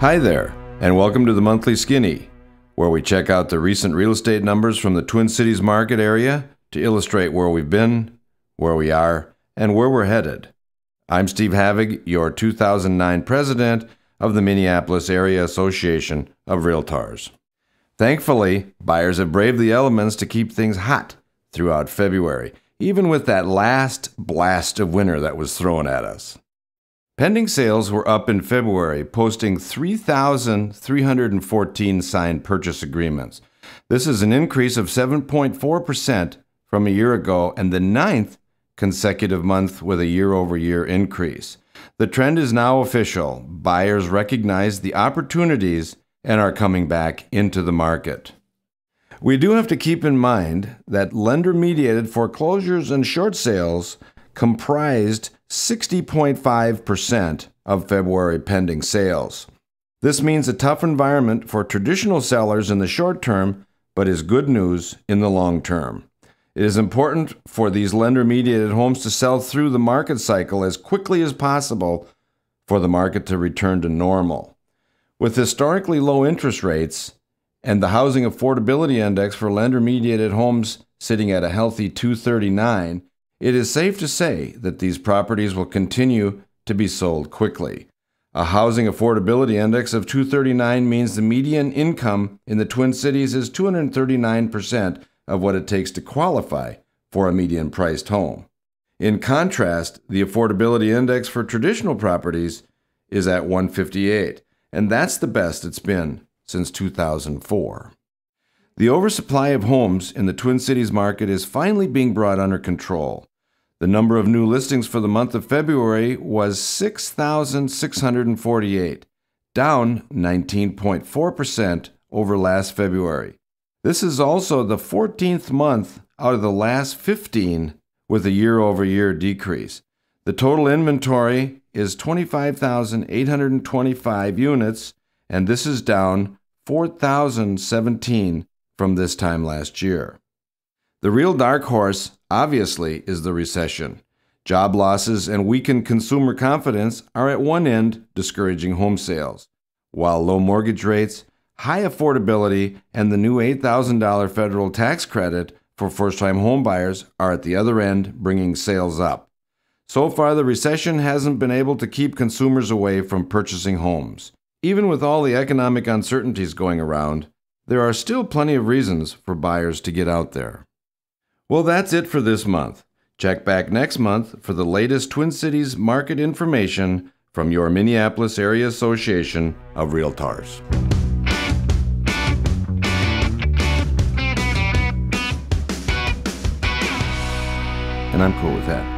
Hi there, and welcome to the Monthly Skinny, where we check out the recent real estate numbers from the Twin Cities market area to illustrate where we've been, where we are, and where we're headed. I'm Steve Havig, your 2009 president of the Minneapolis Area Association of Realtors. Thankfully, buyers have braved the elements to keep things hot throughout February, even with that last blast of winter that was thrown at us. Pending sales were up in February, posting 3,314 signed purchase agreements. This is an increase of 7.4% from a year ago and the ninth consecutive month with a year over year increase. The trend is now official. Buyers recognize the opportunities and are coming back into the market. We do have to keep in mind that lender mediated foreclosures and short sales comprised 60.5% of February pending sales. This means a tough environment for traditional sellers in the short term, but is good news in the long term. It is important for these lender mediated homes to sell through the market cycle as quickly as possible for the market to return to normal. With historically low interest rates and the housing affordability index for lender mediated homes sitting at a healthy 239, it is safe to say that these properties will continue to be sold quickly. A housing affordability index of 239 means the median income in the Twin Cities is 239% of what it takes to qualify for a median priced home. In contrast, the affordability index for traditional properties is at 158, and that's the best it's been since 2004. The oversupply of homes in the Twin Cities market is finally being brought under control. The number of new listings for the month of February was 6,648, down 19.4% over last February. This is also the 14th month out of the last 15 with a year over year decrease. The total inventory is 25,825 units, and this is down 4,017 from this time last year. The real dark horse, obviously, is the recession. Job losses and weakened consumer confidence are at one end discouraging home sales, while low mortgage rates, high affordability, and the new $8,000 federal tax credit for first time homebuyers are at the other end bringing sales up. So far, the recession hasn't been able to keep consumers away from purchasing homes. Even with all the economic uncertainties going around, there are still plenty of reasons for buyers to get out there. Well, that's it for this month. Check back next month for the latest Twin Cities market information from your Minneapolis Area Association of Realtors. And I'm cool with that.